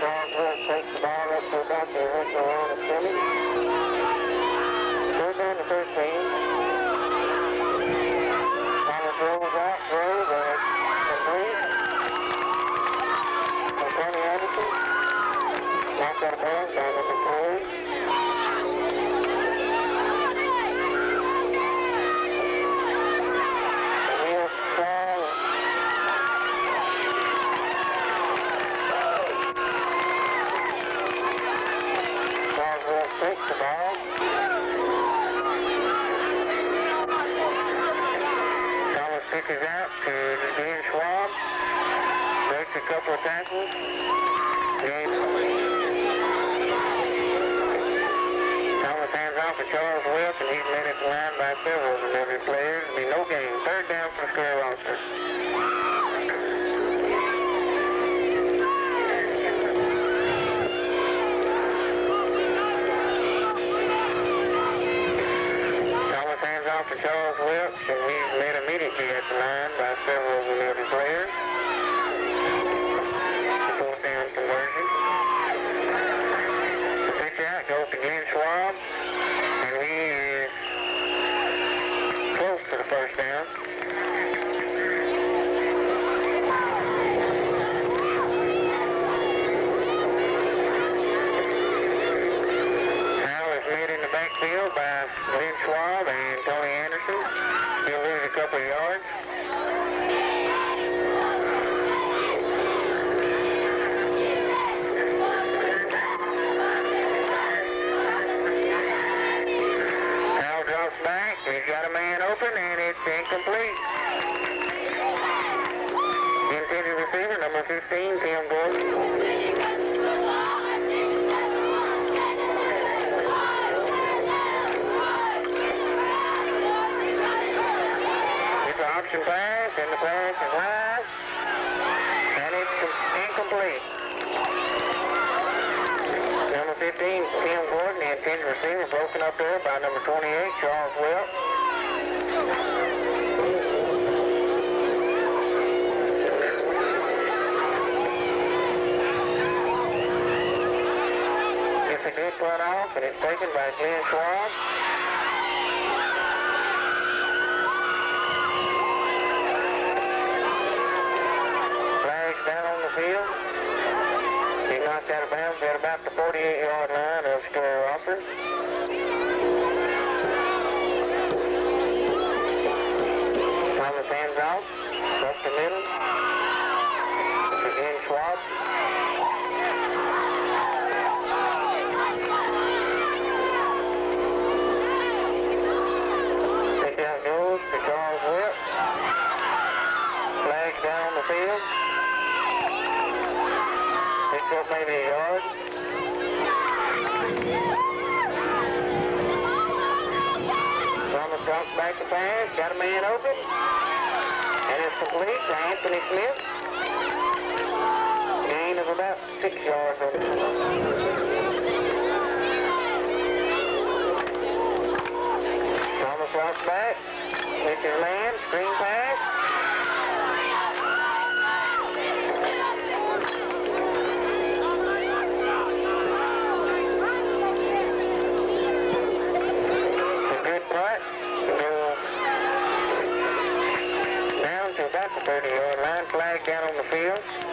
Charles Will takes the ball up to about the Takes the ball. Thomas pitches out to Dean Schwab. Breaks a couple of tackles. Game. Thomas hands off to Charles Wilk, and he's at the line by several of every players. It'll be no gain. Third down for the Scurry Rosser. To Charles Wilkes, and he's led immediately at the line by several of the players. Fourth down conversion. Receiver number 15, Tim Gordon. It's an and the is incomplete. Number 15, Tim Gordon, the intended receiver, broken up there by number 28, Charles Welch. Punt off, and it's taken by Glenn Schwab. Drops back, hits his man, screen pass. Good down to about the 30 yard line. Flag down on the field.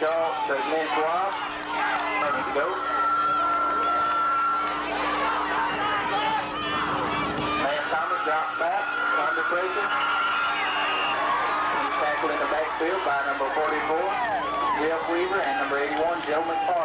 go, Thomas drops back. He's tackled in the backfield by number 44, Jeff Weaver, and number 81, Joe McFarland.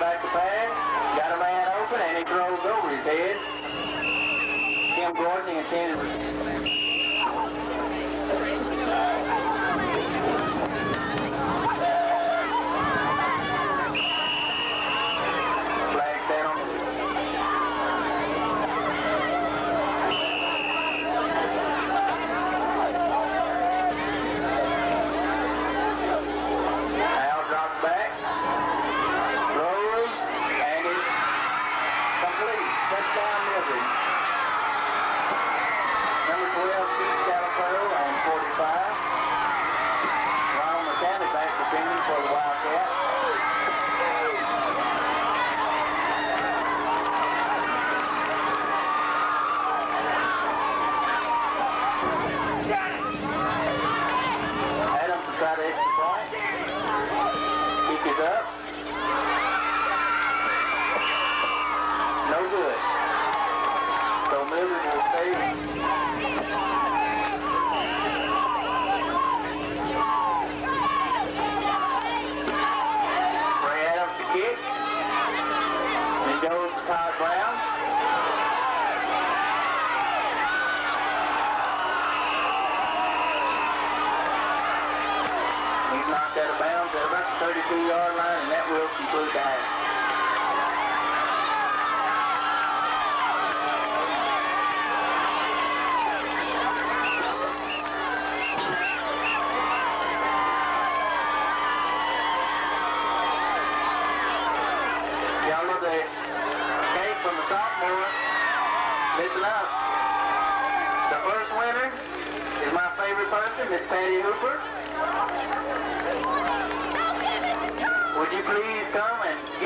Back to pass. Got a man open, and he throws over his head. Tim Gordon intended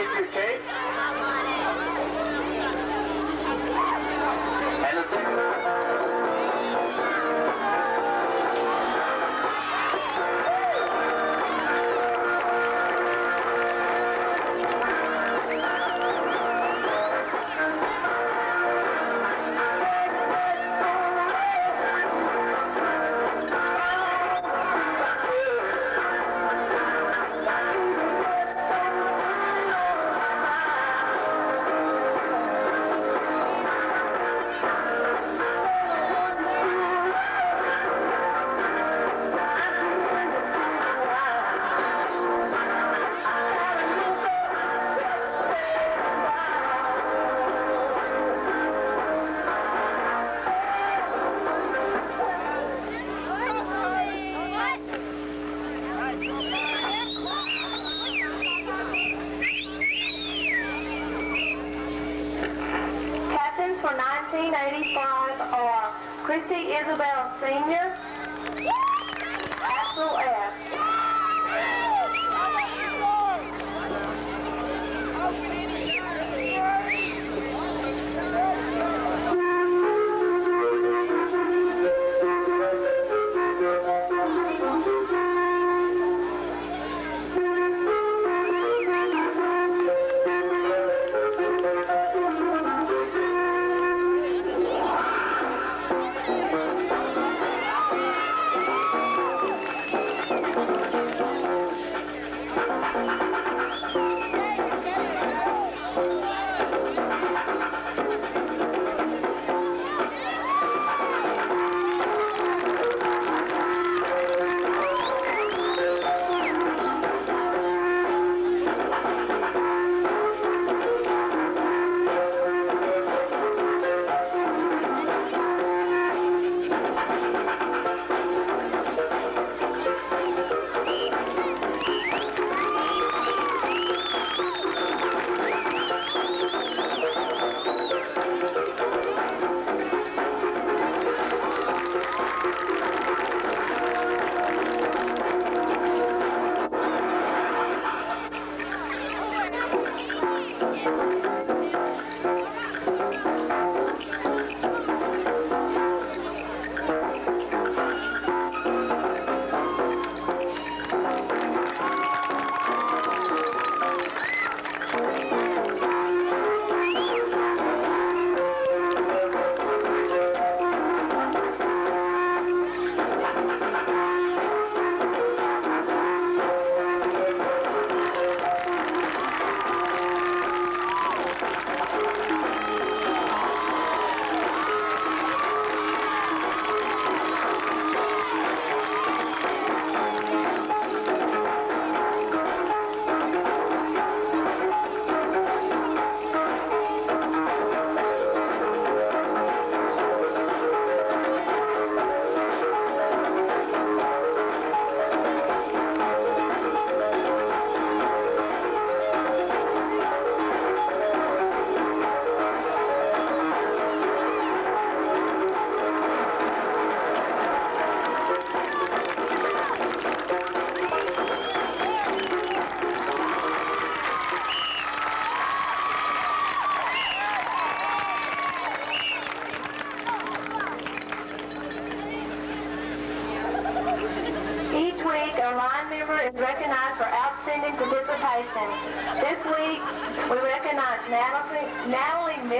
leave your cake? And the second for 1985 are uh, Christy Isabel Sr., Axel F.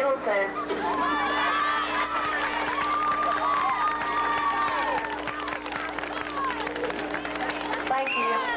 Middleton. Thank you.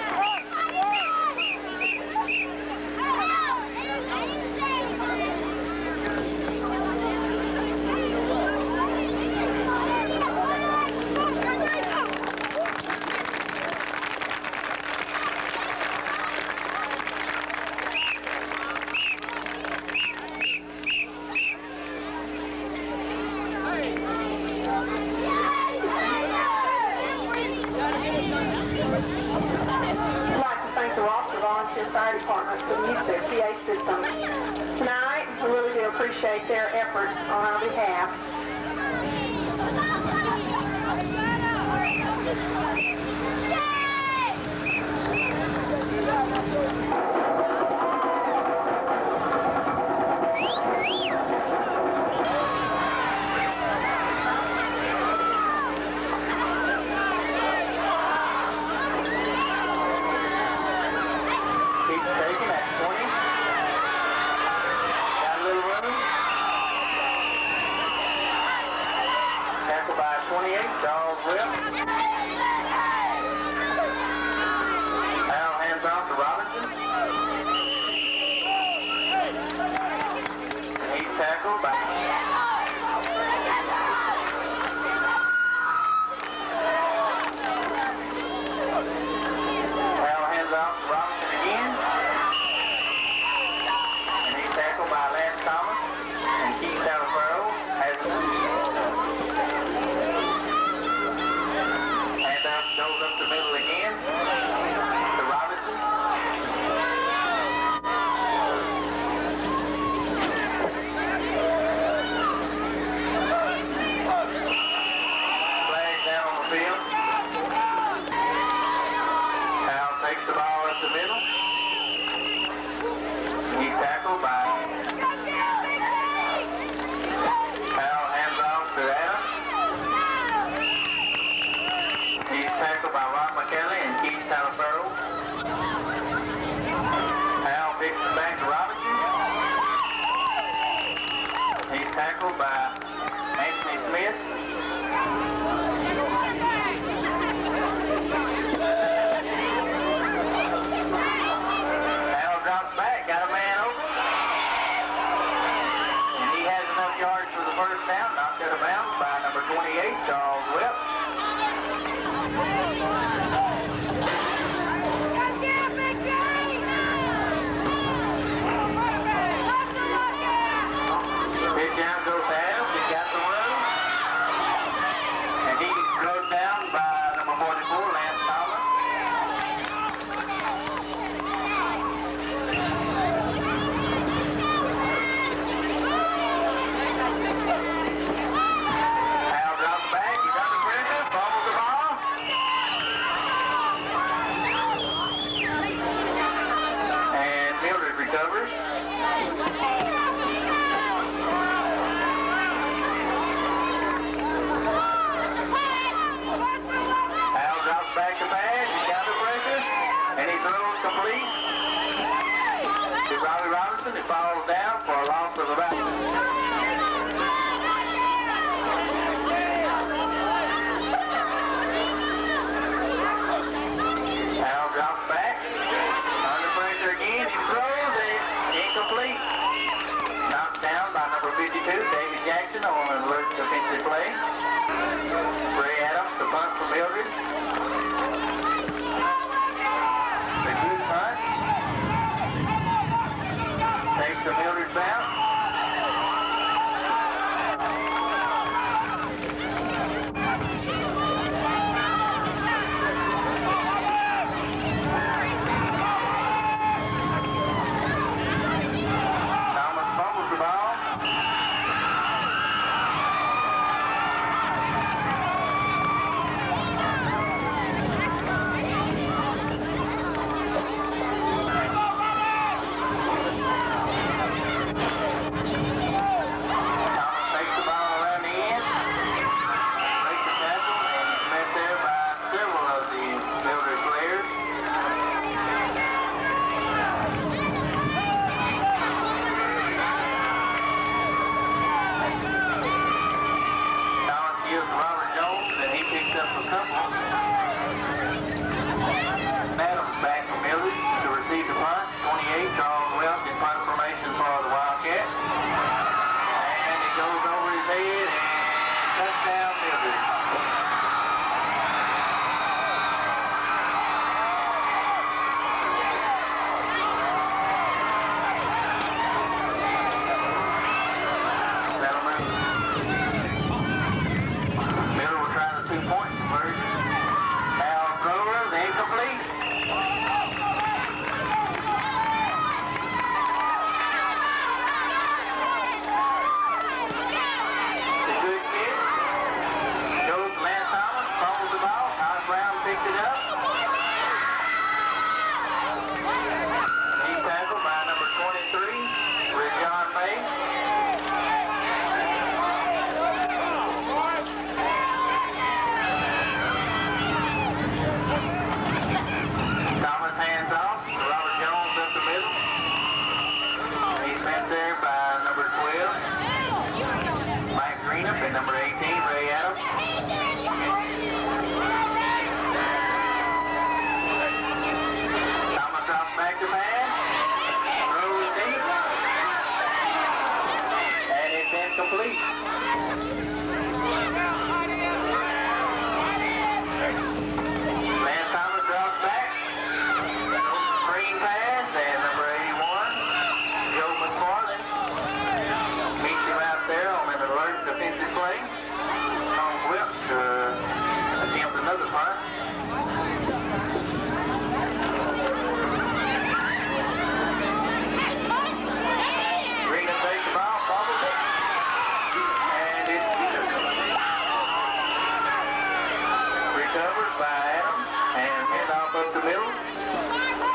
recovered by Adams and handoff up the middle.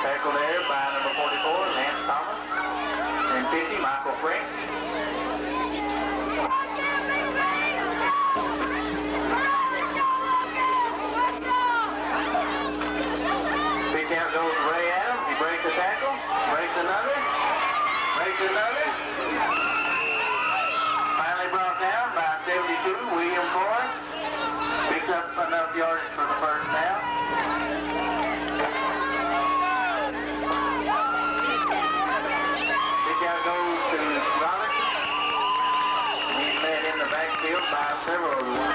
Tackle there by number 44, Lance Thomas. And 50, Michael Frank. yardage for the first half. Kick out goes to uh, Robinson. He's led in the backfield by several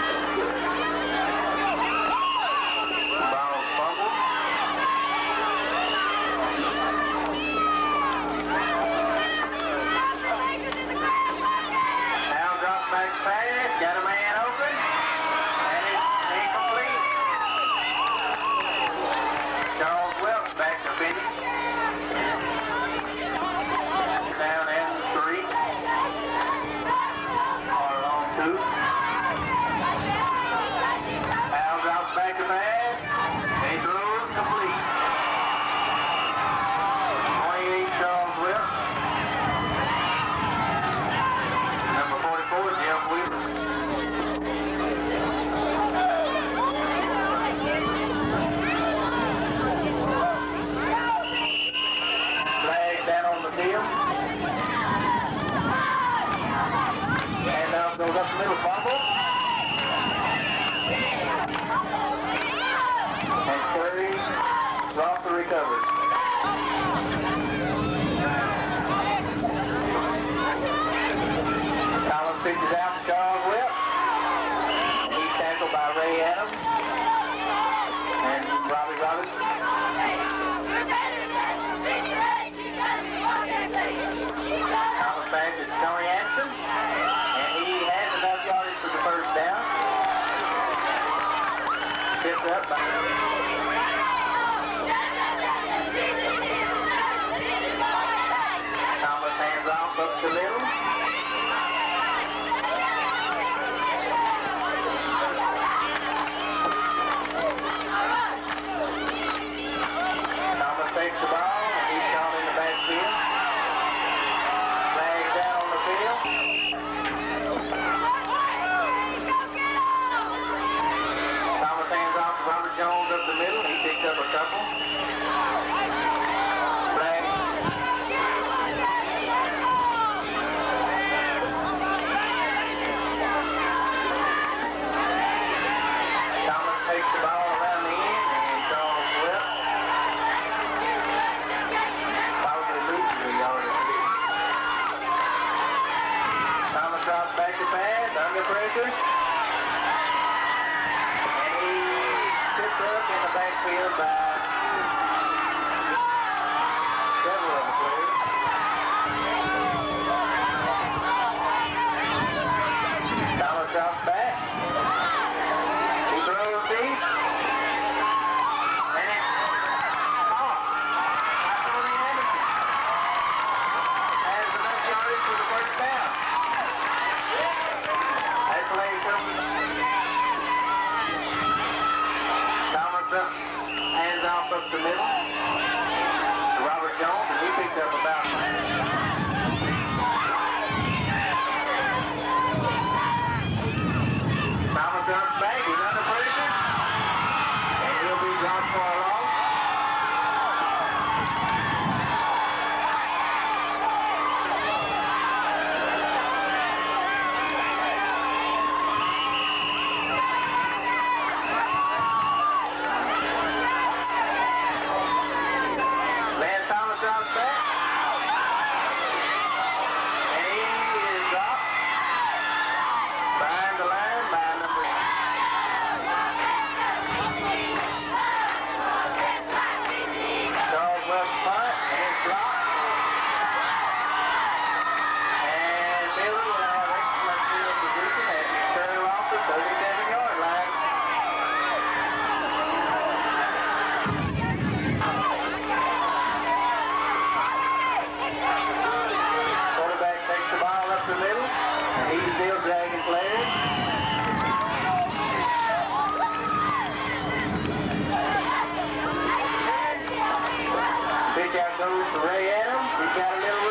goes to Ray Adams. He's got a little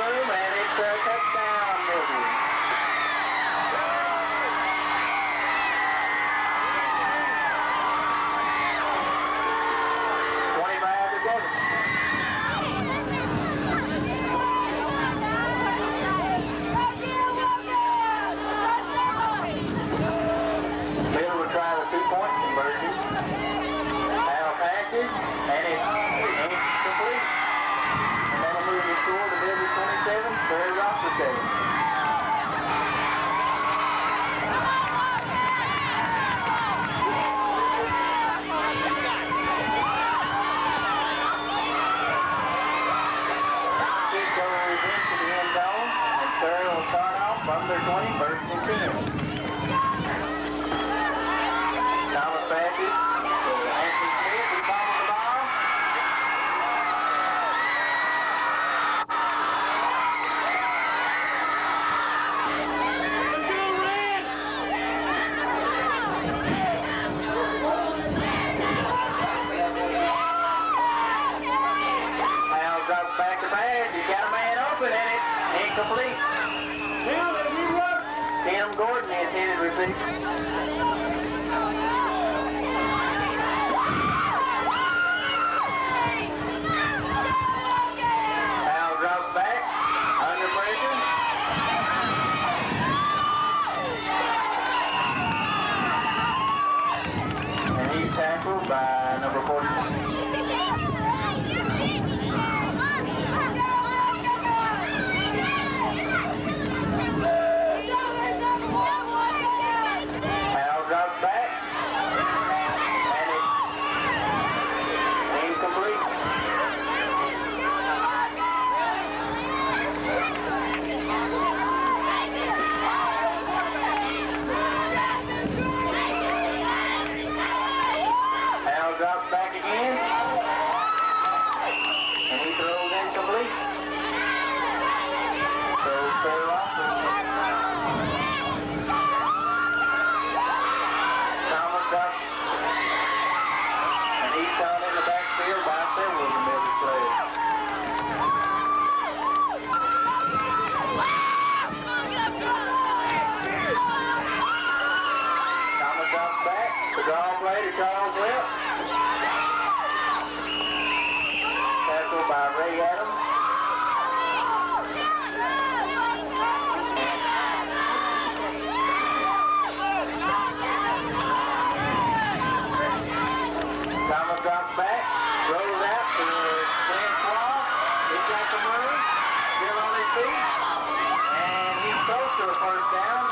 two. And he's close to a first down.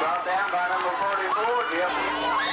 Brought down by number 44, Jeff.